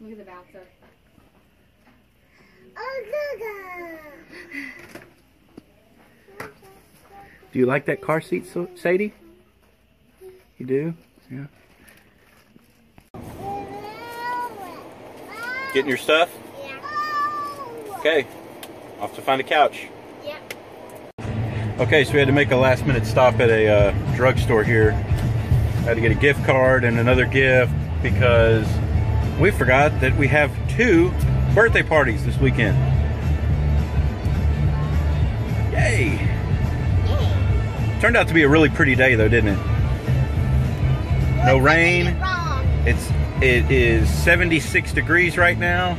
Look at the bouncer. Oh, Google! Do you like that car seat, Sadie? You do? Yeah. Getting your stuff? Yeah. Okay. Off to find a couch. Yeah. Okay, so we had to make a last minute stop at a uh, drugstore here. Had to get a gift card and another gift because we forgot that we have two birthday parties this weekend. Yay! Turned out to be a really pretty day though, didn't it? No rain. It's it is 76 degrees right now.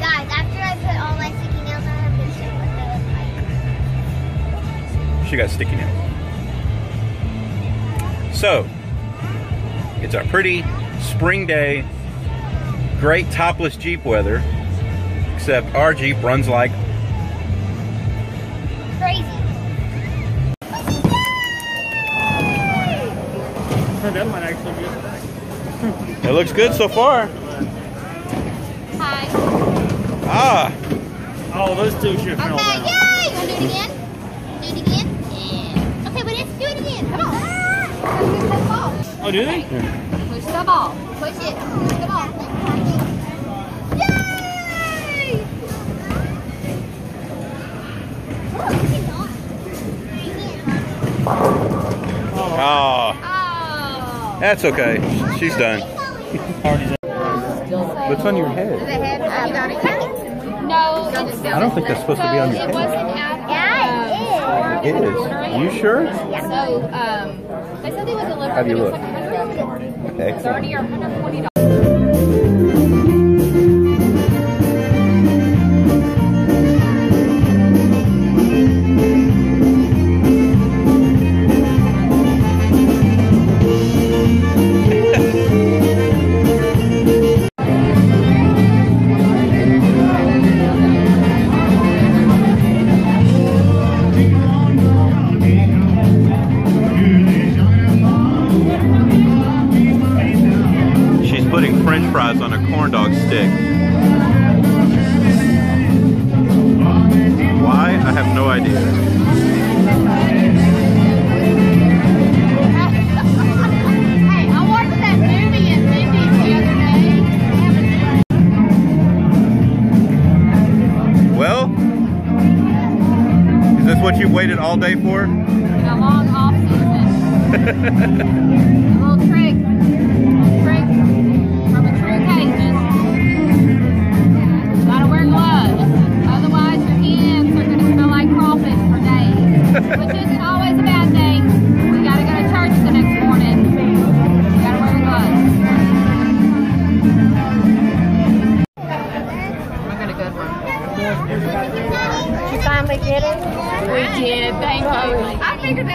Guys, after I put all my sticky nails on, gonna show what She got sticky nails. So, it's a pretty spring day, great topless Jeep weather, except our Jeep runs like Crazy. that might actually be it looks good so far. Hi. Ah, Oh, those two should fell Okay, down. yay! You wanna do it again? Do it again? Yeah. Okay, but let's do it again. Come on. Push the ball. Oh, do they? Push the ball. Push it. Push the ball. Yay! ah, Oh. that's okay. She's done. What's on your head? No, I don't think that's supposed to be on your It head. wasn't at Yeah, It is. You sure? Yeah. So, um, they said it was a little How do you bit, it was look? like 130 Excellent. or 120 dollars. Waited all day for? A long off season.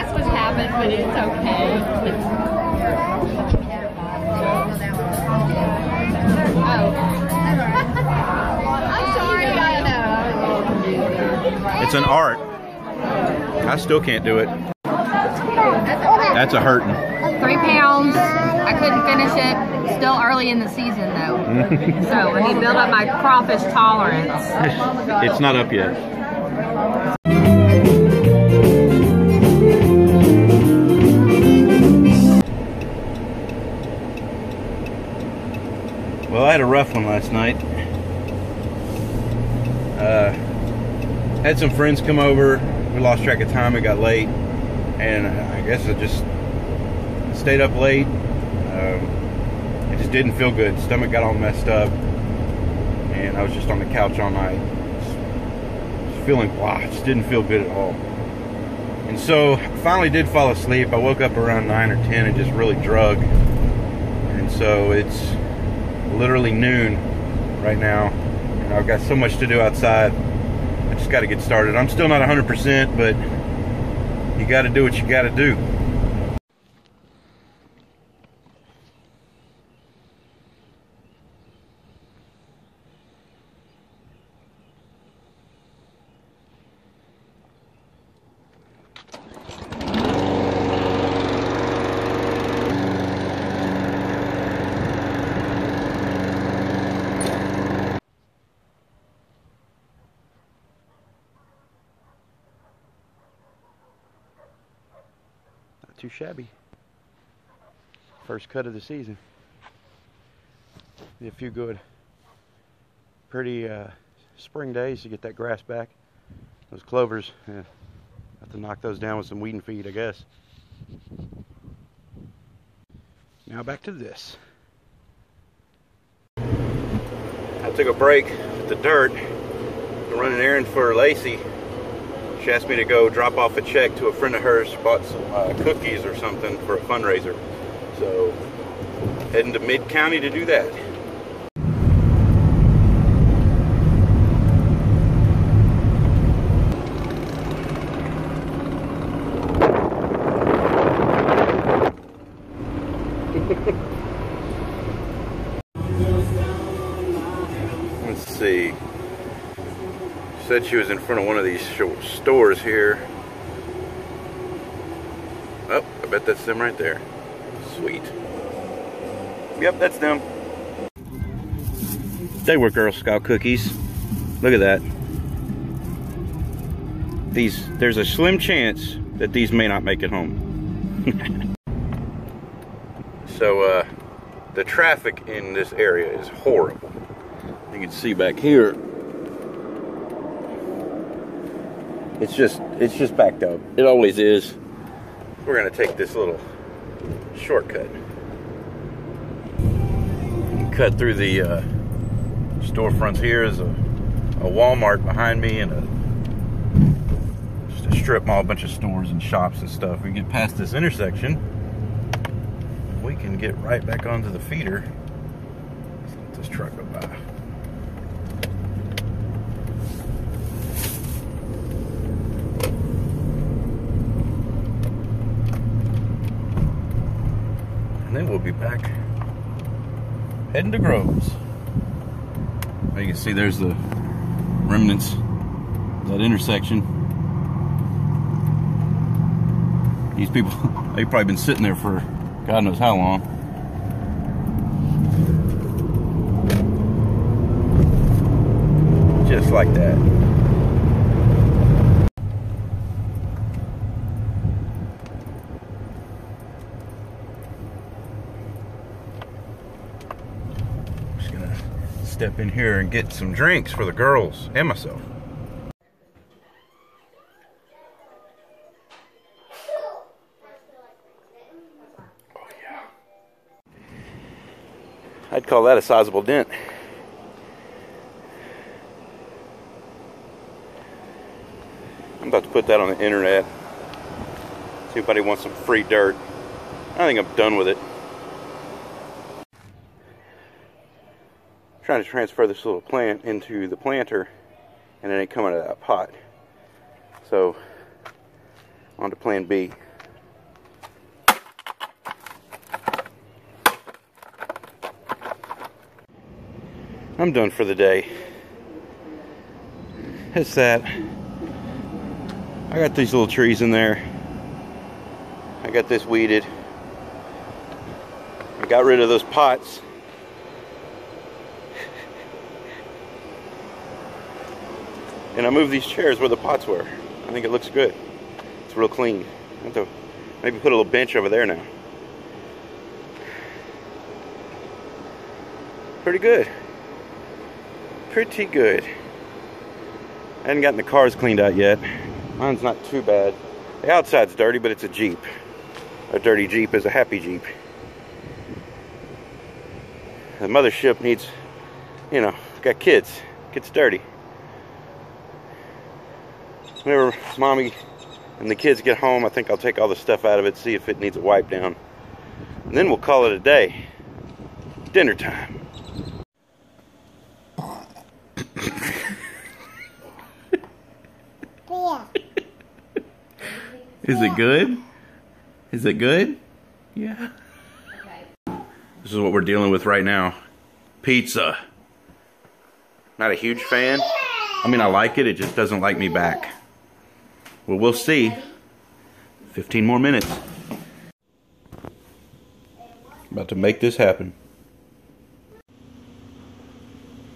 this would happen, but it's okay. Oh. I'm sorry, I know. It's an art. I still can't do it. That's a hurting. Three pounds. I couldn't finish it. Still early in the season, though. so I need to build up my crawfish tolerance. it's not up yet. I had a rough one last night. Uh, had some friends come over. We lost track of time. It got late, and I guess I just stayed up late. Um, it just didn't feel good. Stomach got all messed up, and I was just on the couch all night, just, just feeling blah. Just didn't feel good at all. And so, I finally did fall asleep. I woke up around nine or ten and just really drug. And so it's literally noon right now. And I've got so much to do outside. I just got to get started. I'm still not 100%, but you got to do what you got to do. Too shabby. First cut of the season. Be a few good, pretty uh, spring days to get that grass back. Those clovers, yeah, have to knock those down with some weed and feed, I guess. Now back to this. I took a break at the dirt to run an errand for Lacey. She asked me to go drop off a check to a friend of hers. She bought some uh, cookies or something for a fundraiser. So, heading to Mid County to do that. Let's see. She was in front of one of these stores here. Oh, I bet that's them right there. Sweet. Yep, that's them. They were Girl Scout cookies. Look at that. These, there's a slim chance that these may not make it home. so, uh, the traffic in this area is horrible. You can see back here. It's just it's just backed up. It always is. We're gonna take this little shortcut. Cut through the uh, storefronts here is a, a Walmart behind me and a just a strip mall, a bunch of stores and shops and stuff. We get past this intersection, we can get right back onto the feeder. Let's let this truck go by. And then we'll be back heading to Groves. You can see there's the remnants of that intersection. These people, they've probably been sitting there for God knows how long. Just like that. Just gonna step in here and get some drinks for the girls and myself. Oh. I'd call that a sizable dent. I'm about to put that on the internet. See if anybody wants some free dirt. I think I'm done with it. Trying to transfer this little plant into the planter and it ain't coming out of that pot. So on to plan B. I'm done for the day. It's that. I got these little trees in there. I got this weeded. I got rid of those pots. And I moved these chairs where the pots were. I think it looks good. It's real clean. I have to maybe put a little bench over there now. Pretty good. Pretty good. I hadn't gotten the cars cleaned out yet. Mine's not too bad. The outside's dirty, but it's a Jeep. A dirty Jeep is a happy Jeep. The mothership needs, you know, got kids. Gets dirty. Whenever mommy and the kids get home, I think I'll take all the stuff out of it, see if it needs a wipe down. And then we'll call it a day. Dinner time. Is it good? Is it good? Yeah. This is what we're dealing with right now. Pizza. Not a huge fan. I mean, I like it, it just doesn't like me back. Well, we'll see. 15 more minutes. About to make this happen.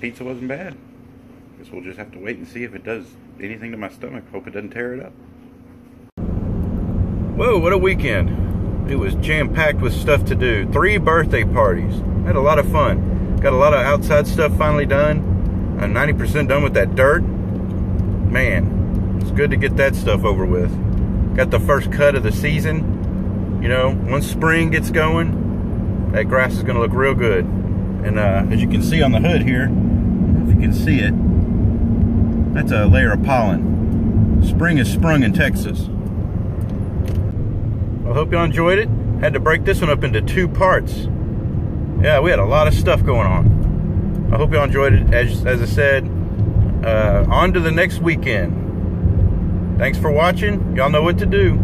Pizza wasn't bad. Guess we'll just have to wait and see if it does anything to my stomach. Hope it doesn't tear it up. Whoa, what a weekend. It was jam packed with stuff to do. Three birthday parties. Had a lot of fun. Got a lot of outside stuff finally done. I'm 90% done with that dirt. Man, it's good to get that stuff over with. Got the first cut of the season. You know, once spring gets going, that grass is going to look real good. And uh, as you can see on the hood here, if you can see it, that's a layer of pollen. Spring is sprung in Texas. I hope y'all enjoyed it. Had to break this one up into two parts. Yeah, we had a lot of stuff going on. I hope y'all enjoyed it. As, as I said, uh, on to the next weekend. Thanks for watching. Y'all know what to do.